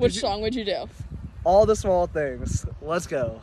Which you- song would you do? All the small things. Let's go.